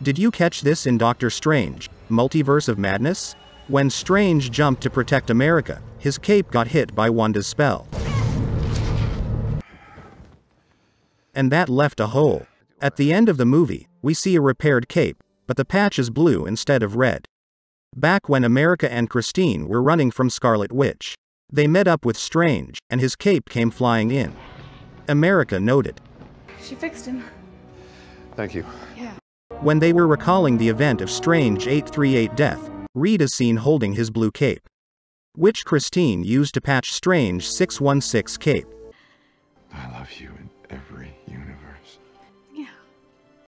Did you catch this in Doctor Strange, Multiverse of Madness? When Strange jumped to protect America, his cape got hit by Wanda's spell. And that left a hole. At the end of the movie, we see a repaired cape, but the patch is blue instead of red. Back when America and Christine were running from Scarlet Witch, they met up with Strange, and his cape came flying in. America noted. She fixed him. Thank you. Yeah. When they were recalling the event of Strange 838 death, Reed is seen holding his blue cape, which Christine used to patch Strange 616 cape. I love you.